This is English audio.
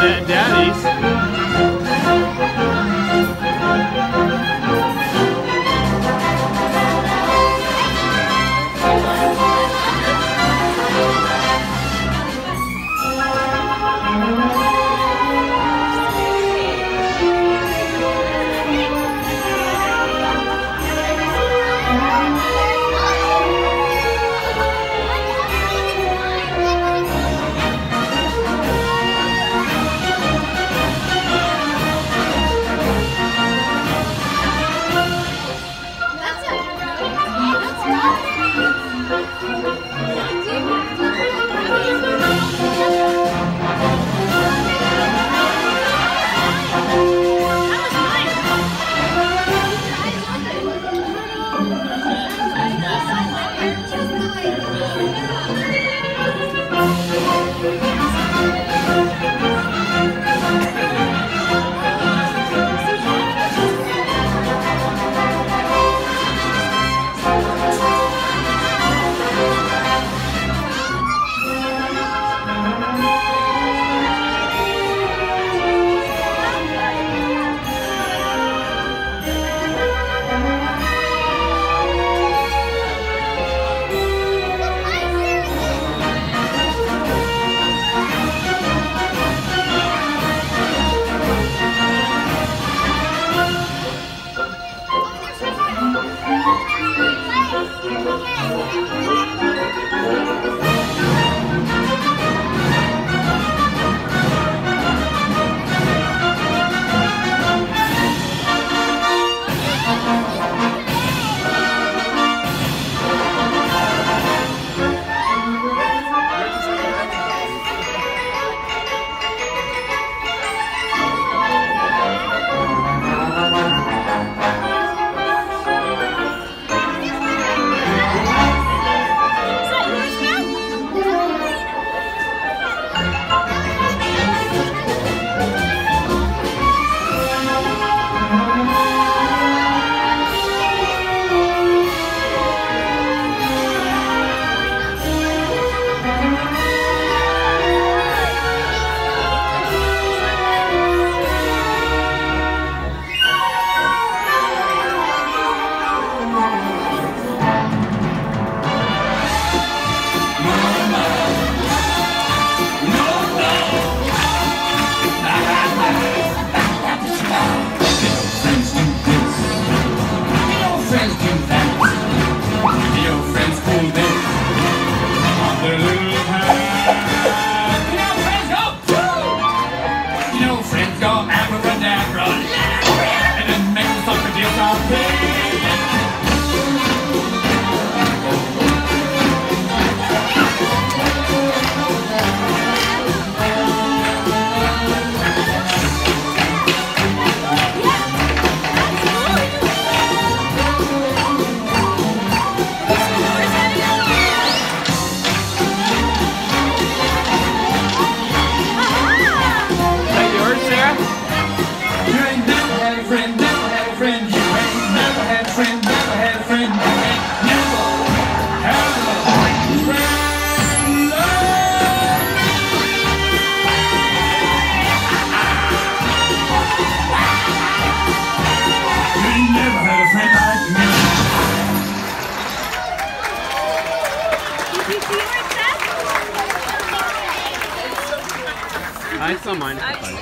There's daddies. Abracadabra, and I saw mine.